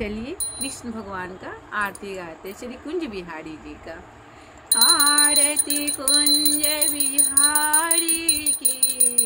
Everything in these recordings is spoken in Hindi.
चलिए कृष्ण भगवान का आरती गाते श्री कुंज बिहारी जी का। आरती कुंज बिहारी की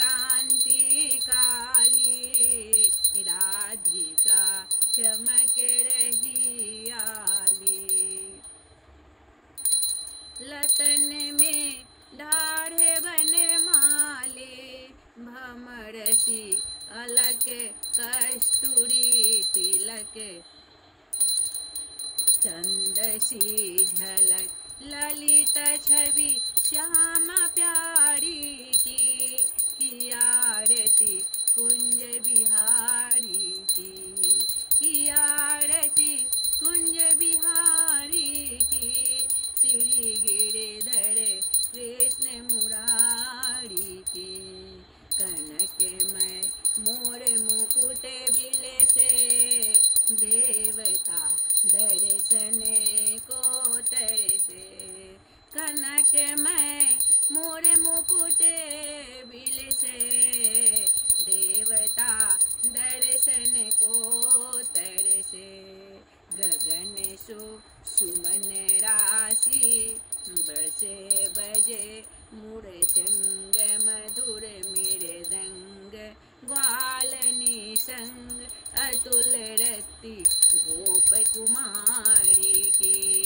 कांति काली राधिका चमक रही आली लतन में ढाढ़े बन माले, भमरसी अलक कस्तूरी, तिलक, चंदसी झलक, ललित छवि, श्यामा प्यारी। आरती कुंज बिहारी की की आरती कुंज बिहारी की। श्री गिरिधर कृष्ण मुरारी की, कनक में मोर मुकुट बिले से देवता दर्शन को तरसे, कनक में मोर मुकुट बिल से देवता दर्शन को तरसे। गगन सु सुमन राशि, बरसे बजे मुड़ चंग मधुर मृदंग ग्वालनी संग अतुल रति गोप कुमारी की।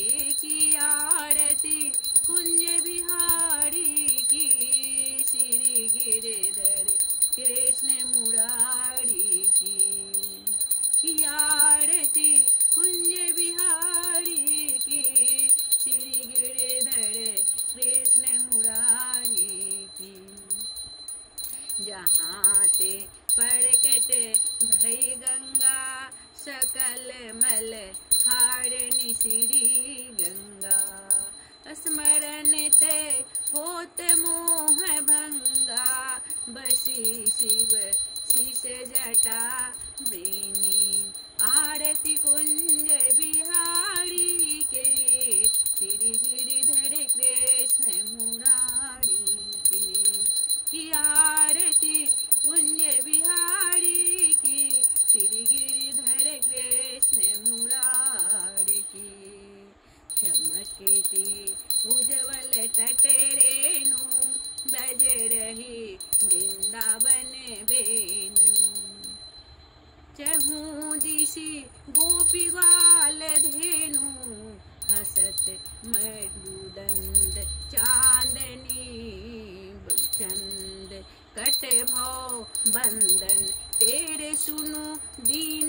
ते प्रकट भई गंगा सकल मल हारनि श्री गंगा। स्मरण ते होत मोह भंगा, बसी शिव शीश जटा बेनी। आरती कुंज बिहारी के, श्री गिरिधर कृष्ण मुरारी चमकती उज्जवल तट बज रही वृंदावन बेनु चहू दिशी गोपी ग्वाल धेनु, हसत मरुदंड चांदनी चंद कट भाव बंदन, तेरे सुनो दीन